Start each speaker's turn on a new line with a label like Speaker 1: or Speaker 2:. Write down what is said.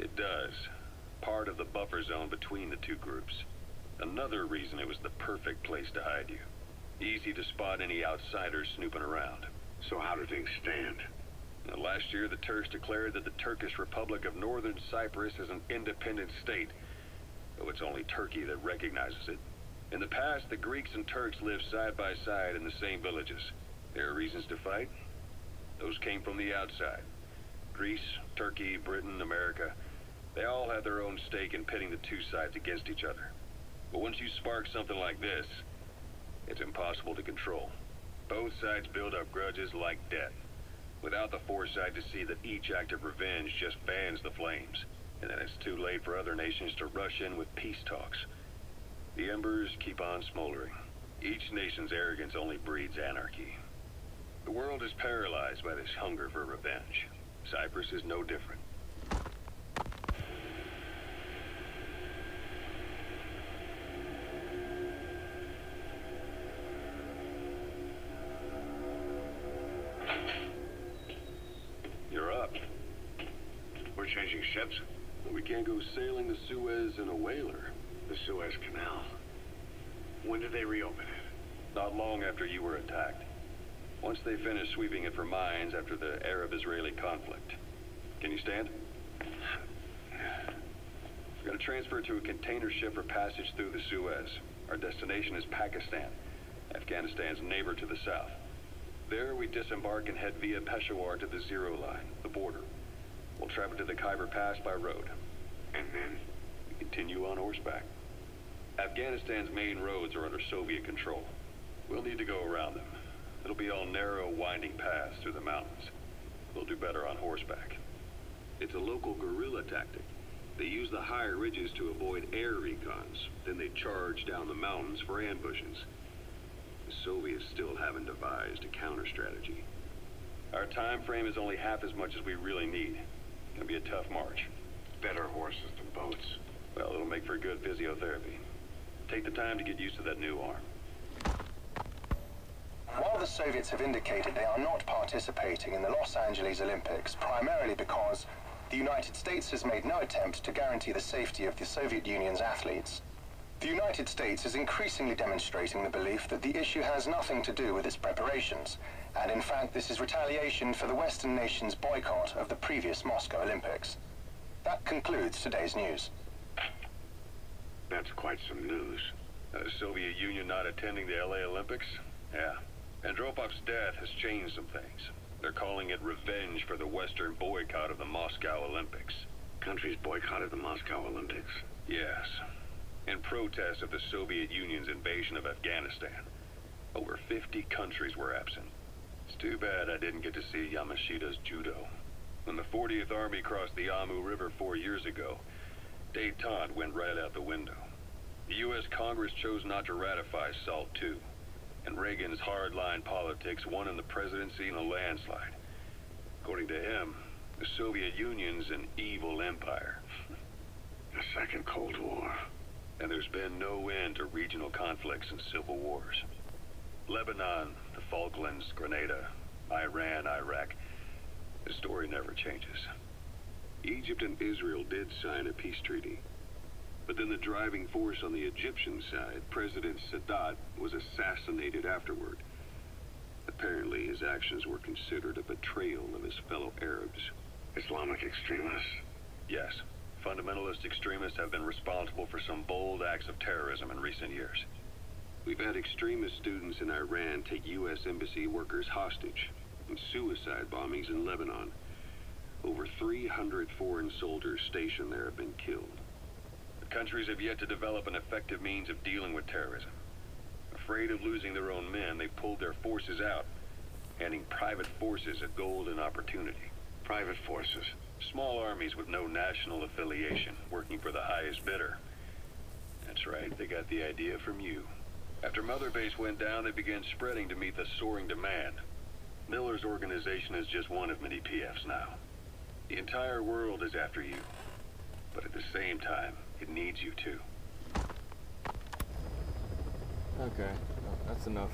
Speaker 1: It does. Part of the buffer zone between the two groups. Another reason it was the perfect place to hide you. Easy to spot any outsiders snooping around.
Speaker 2: So how do things stand?
Speaker 1: Now, last year, the Turks declared that the Turkish Republic of Northern Cyprus is an independent state, though it's only Turkey that recognizes it. In the past, the Greeks and Turks lived side by side in the same villages. There are reasons to fight. Those came from the outside. Greece, Turkey, Britain, America, they all had their own stake in pitting the two sides against each other. But once you spark something like this, it's impossible to control. Both sides build up grudges like death, without the foresight to see that each act of revenge just fans the flames, and then it's too late for other nations to rush in with peace talks. The embers keep on smoldering. Each nation's arrogance only breeds anarchy. The world is paralyzed by this hunger for revenge. Cyprus is no different.
Speaker 2: Changing ships?
Speaker 1: We can't go sailing the Suez in a whaler.
Speaker 2: The Suez Canal. When did they reopen it?
Speaker 1: Not long after you were attacked. Once they finished sweeping it for mines after the Arab-Israeli conflict. Can you stand? We've gonna transfer to a container ship for passage through the Suez. Our destination is Pakistan, Afghanistan's neighbor to the south. There, we disembark and head via Peshawar to the Zero Line, the border. We'll travel to the Khyber Pass by road.
Speaker 2: And then?
Speaker 1: We continue on horseback. Afghanistan's main roads are under Soviet control. We'll need to go around them. It'll be all narrow, winding paths through the mountains. We'll do better on horseback. It's a local guerrilla tactic. They use the higher ridges to avoid air recons. Then they charge down the mountains for ambushes. The Soviets still haven't devised a counter strategy. Our time frame is only half as much as we really need. Gonna be a tough march.
Speaker 2: Better horses than boats.
Speaker 1: Well, it'll make for good physiotherapy. Take the time to get used to that new arm.
Speaker 3: While the Soviets have indicated they are not participating in the Los Angeles Olympics, primarily because the United States has made no attempt to guarantee the safety of the Soviet Union's athletes, the United States is increasingly demonstrating the belief that the issue has nothing to do with its preparations, and in fact this is retaliation for the Western nations' boycott of the previous Moscow Olympics. That concludes today's news.
Speaker 2: That's quite some news.
Speaker 1: Uh, Soviet Union not attending the LA Olympics? Yeah. Andropov's death has changed some things. They're calling it revenge for the Western boycott of the Moscow Olympics.
Speaker 2: Countries boycotted the Moscow Olympics.
Speaker 1: Yes. In protest of the Soviet Union's invasion of Afghanistan. Over 50 countries were absent. Too bad I didn't get to see Yamashita's judo. When the 40th Army crossed the Amu River four years ago, detente went right out the window. The U.S. Congress chose not to ratify SALT II, and Reagan's hardline politics won him the presidency in a landslide. According to him, the Soviet Union's an evil empire.
Speaker 2: A second Cold War.
Speaker 1: And there's been no end to regional conflicts and civil wars. Lebanon, the Falklands, Grenada, Iran, Iraq. The story never changes. Egypt and Israel did sign a peace treaty. But then the driving force on the Egyptian side, President Sadat, was assassinated afterward. Apparently his actions were considered a betrayal of his fellow Arabs.
Speaker 2: Islamic extremists?
Speaker 1: Yes. Fundamentalist extremists have been responsible for some bold acts of terrorism in recent years. We've had extremist students in Iran take U.S. embassy workers hostage, and suicide bombings in Lebanon. Over 300 foreign soldiers stationed there have been killed. The countries have yet to develop an effective means of dealing with terrorism. Afraid of losing their own men, they pulled their forces out, handing private forces a golden opportunity.
Speaker 2: Private forces?
Speaker 1: Small armies with no national affiliation, working for the highest bidder. That's right, they got the idea from you. After Mother Base went down, they began spreading to meet the soaring demand. Miller's organization is just one of many PFs now. The entire world is after you. But at the same time, it needs you too.
Speaker 4: Okay, well, that's enough